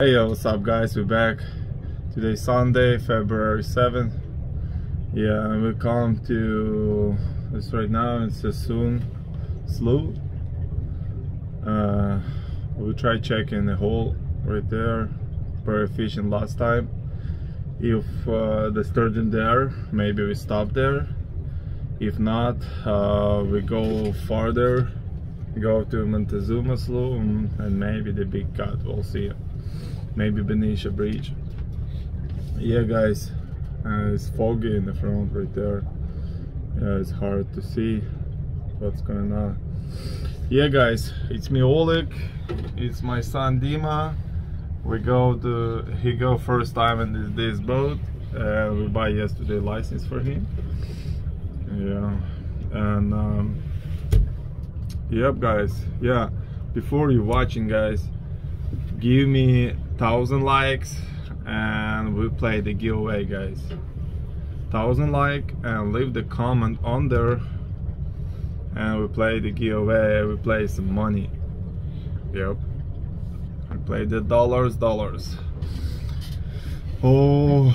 Hey yo, what's up guys? We're back. Today Sunday, February 7th. Yeah, and we come to this right now in Suisun Slough. Uh, we try checking the hole right there. Very efficient last time. If uh, the sturgeon there, maybe we stop there. If not, uh, we go farther, go to Montezuma Slough and maybe the big cut. We'll see maybe Benicia Bridge. Yeah, guys, uh, it's foggy in the front right there. Yeah, it's hard to see what's going on. Yeah, guys, it's me Oleg. It's my son Dima. We go to he go first time in this, this boat. Uh, we buy yesterday license for him. Yeah, and um, yep, guys. Yeah, before you watching, guys, give me thousand likes and we play the giveaway guys. Thousand like and leave the comment under and we play the giveaway we play some money. Yep. We play the dollars dollars. Oh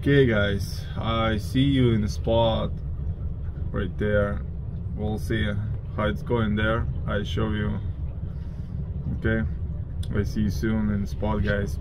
okay guys. I see you in the spot right there. We'll see how it's going there. I show you. Okay I see you soon in the spot guys.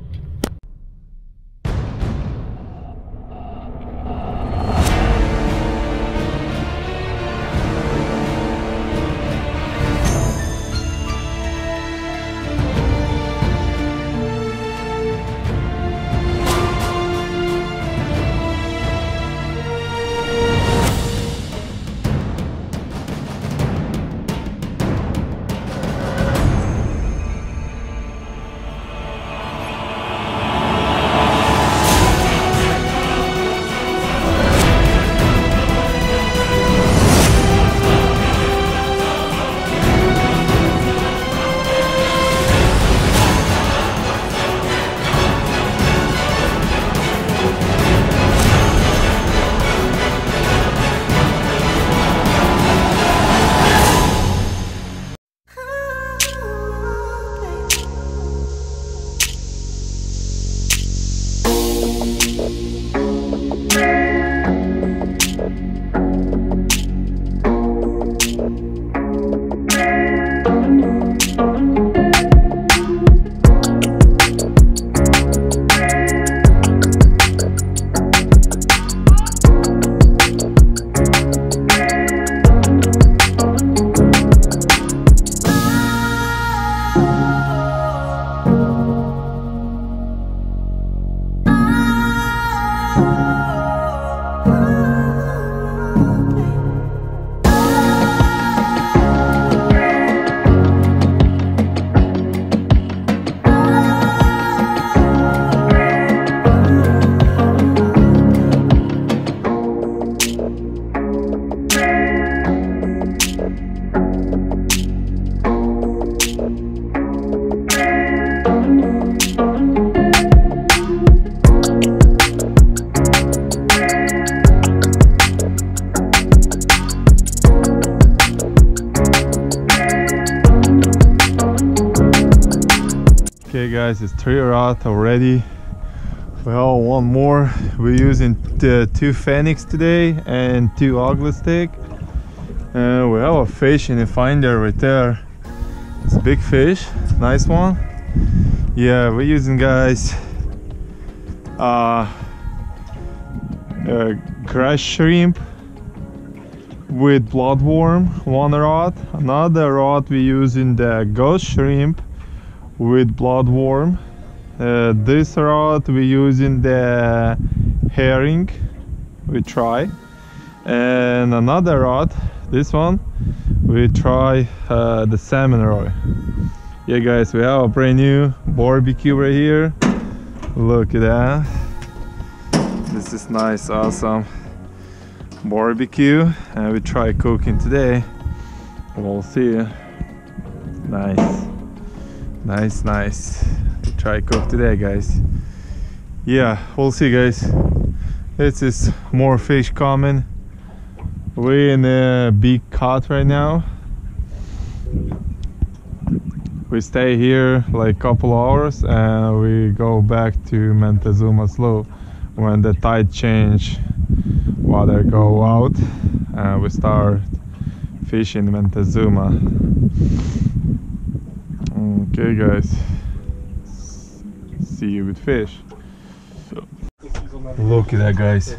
Okay guys, it's three rod already. Well, one more. We're using two Phenix today and two Ugly Stik. Uh, we have a fish in the finder right there. It's a big fish, nice one. Yeah, we're using guys uh, uh grass shrimp with bloodworm, one rod. Another rod we using the ghost shrimp with bloodworm uh, this rod we using the herring. We try. And another rod this one we try uh, the salmon roe yeah guys we have a brand new barbecue right here. Look at that. This is nice awesome barbecue. And we try cooking today. We'll see. Nice nice nice. Try cook today guys. Yeah we'll see guys. This is more fish coming. We're in a big cut right now. We stay here like couple hours and we go back to Montezuma Slough when the tide change water go out and we start fishing Montezuma okay guys. See you with fish. Look at that guys.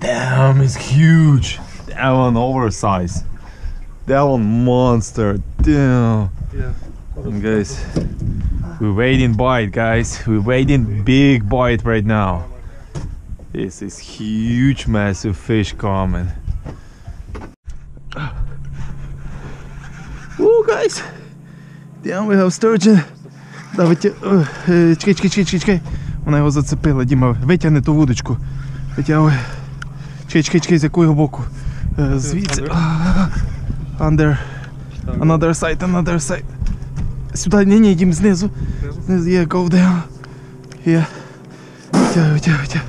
Damn it's huge. That one oversized. That one monster. Damn. Yeah. and guys we're waiting bite guys. We're waiting big bite right now. This is huge massive fish coming. Oh, guys Damn, we have sturgeon е, е, чекай, чекай, чекай, чекай. Вона його зацепила, Діма, витягни ту вудочку. Витягуй. Чекай, чекай, чекай, з якого боку. Е, Звідси. Under. Another side, another side. Сюди, ні, ні, Дім, знизу. Знизу, yeah, go down. Yeah. Витягуй, витягуй, витягуй.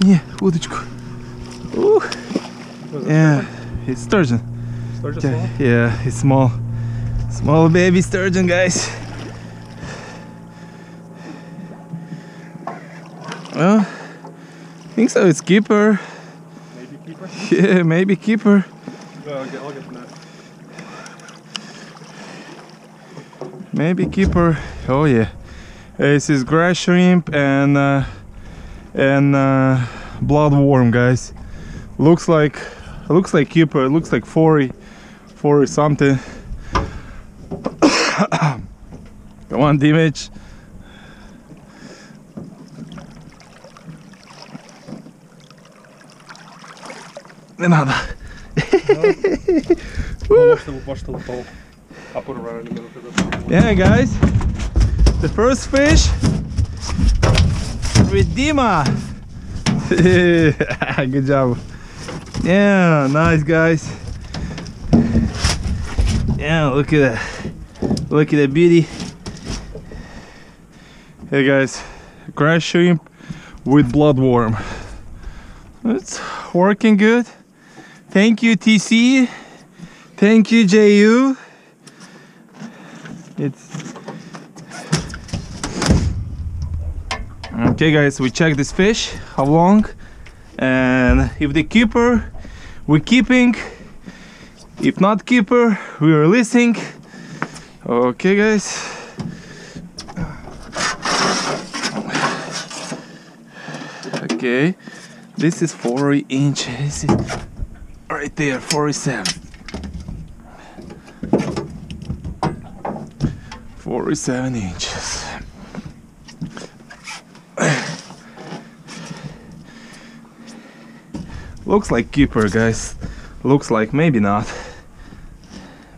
Ні, вудочку. Ух. Yeah, it's sturgeon. Yeah, yeah, it's small. Small baby sturgeon, guys. Well, I think so. It's keeper. Maybe keeper. Yeah, maybe keeper. Yeah, I'll get, I'll get. Maybe keeper. Oh yeah, this is grass shrimp and uh, and uh, bloodworm, guys. Looks like looks like keeper. It looks like 40, 40 something. Come on, damage. Не надо. Oh, watch the, watch the bowl. I'll put it right in the middle for this. Yeah, guys, the first fish with Dima. Good job. Yeah, nice, guys. Yeah, look at that. Look at that beauty. Hey, guys, grass shrimp with bloodworm. It's working good. Thank you, TC. Thank you, JU. It's okay, guys. We check this fish, how long, and if the keeper, we're keeping. If not keeper, we're releasing. Okay, guys. Okay, this is 40 inches. Right there, 47. 47 inches. Looks like keeper, guys. Looks like maybe not.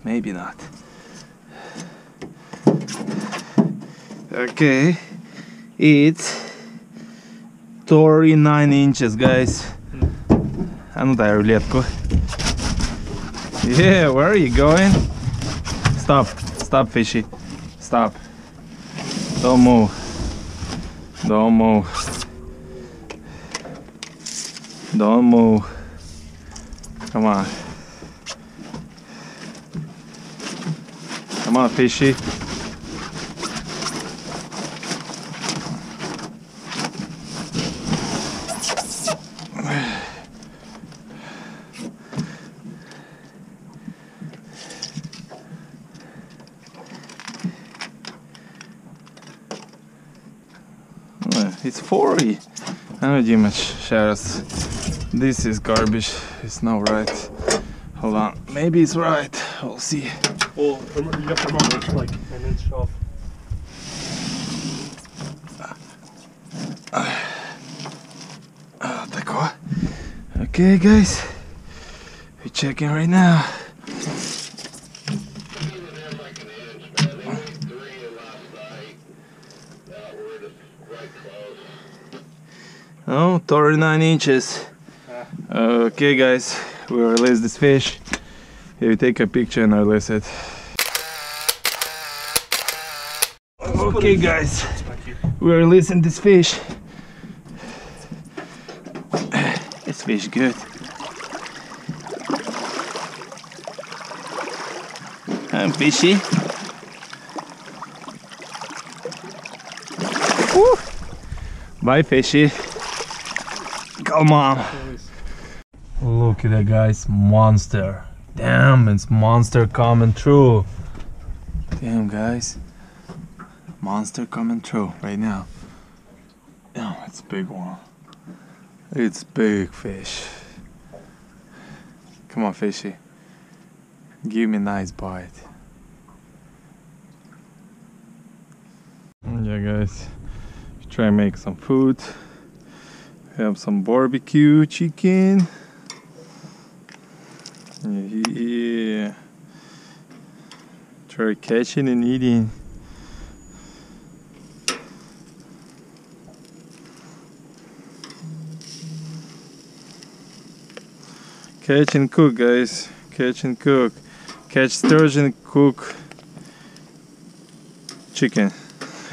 Maybe not. Okay, it's 39 inches, guys. А ну дай рулетку. Yeah, where are you going? Stop, stop, fishy. Stop. Don't move. Don't move. Don't move. Come on. Fishy. Uh, It's 40. Oh, Dimash shares. This is garbage. It's not right. Hold on. Maybe it's right. We'll see. Well, remember, you have to remember it's like an inch off. Oh, тако. Okay, guys. We're checking right now. Oh, 39 inches. Okay, guys, we release this fish. Here, we take a picture and I release it. Okay, guys, we're releasing this fish. This fish good. I'm fishy. Woo. Bye, fishy. Come on. Look at that, guys. Monster. Damn, it's monster coming through. Damn, guys. Monster coming through right now. Oh, it's a big one. It's big fish. Come on, fishy. Give me a nice bite. Yeah, guys. Try and make some food. Have some barbecue chicken. Yeah. Try catching and eating. Catch and cook, guys. Catch and cook. Catch sturgeon, cook chicken.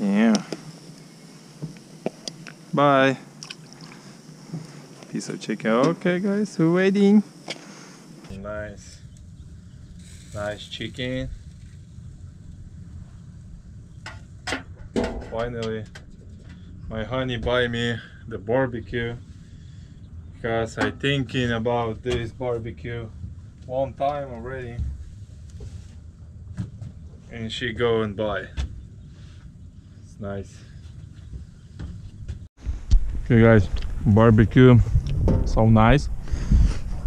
yeah. Bye. Piece of chicken. Okay, guys, we're waiting. Nice. Nice chicken. Finally, my honey buy me the barbecue because I thinking about this barbecue one time already and she go and buy it's nice okay guys. Barbecue. So nice.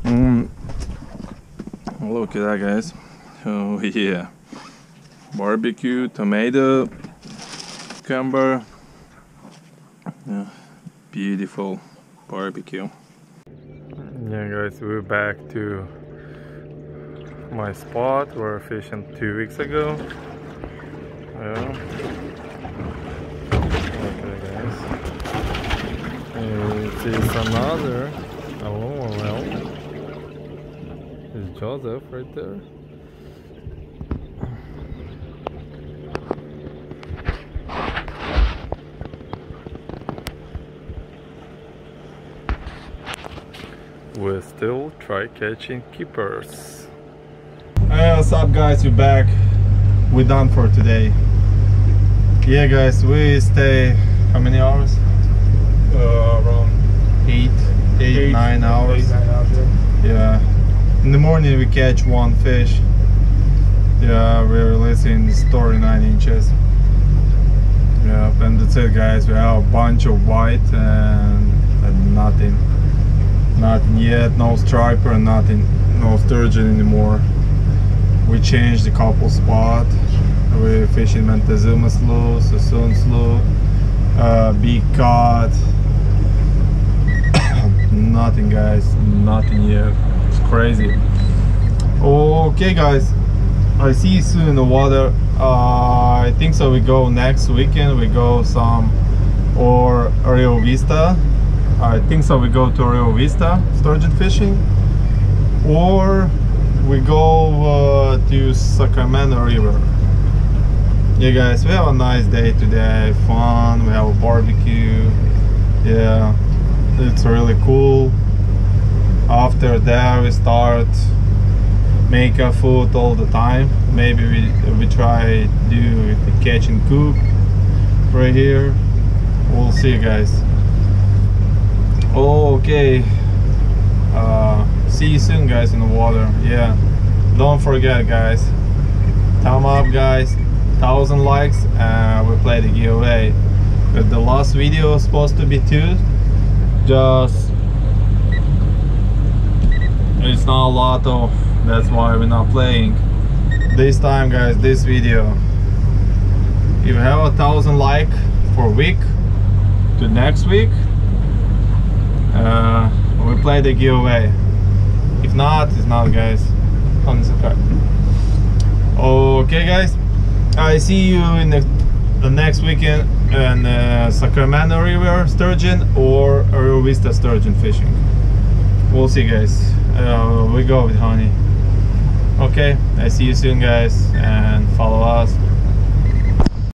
Mm. look at that guys. Oh yeah. Barbecue tomato cucumber. Yeah. Beautiful barbecue. Yeah guys we're back to my spot where I fishing two weeks ago. Yeah okay guys and it's another oh well is Joseph right there we still try catching keepers. Hey, what's up guys, we're back. We're done for today. Yeah guys, we stay how many hours? Uh, around Eight, eight, eight, nine hours. Eight, nine hours. Yeah. Yeah. In the morning we catch one fish. Yeah, we're releasing 39 inches. Yeah, and that's it guys. We have a bunch of white and, and nothing. Nothing yet, no striper, nothing, no sturgeon anymore. We changed the couple spot. We're fishing Montezuma slough, Suisun slough, uh, big cod. nothing guys, nothing yet. It's crazy. Okay guys, I see you soon in the water. Uh, I think so we go next weekend, we go some or Rio Vista I think so we go to Rio Vista sturgeon fishing or we go uh, to Sacramento River yeah guys we have a nice day today fun we have a barbecue yeah it's really cool. After that we start make a food all the time. Maybe we, we try do the catch and cook right here. We'll see you guys okay. Uh, see you soon guys in the water. Yeah. Don't forget guys. Thumb up guys thousand likes we play the giveaway. But the last video was supposed to be two. Just it's not a lot of that's why we're not playing. This time guys this video. If you have a thousand like for week to next week uh, we play the giveaway. If not it's not guys. Okay guys I see you in the, the next weekend in uh, Sacramento River sturgeon or Rio Vista sturgeon fishing. We'll see guys. Uh, we go with honey. Okay? I see you soon guys and follow us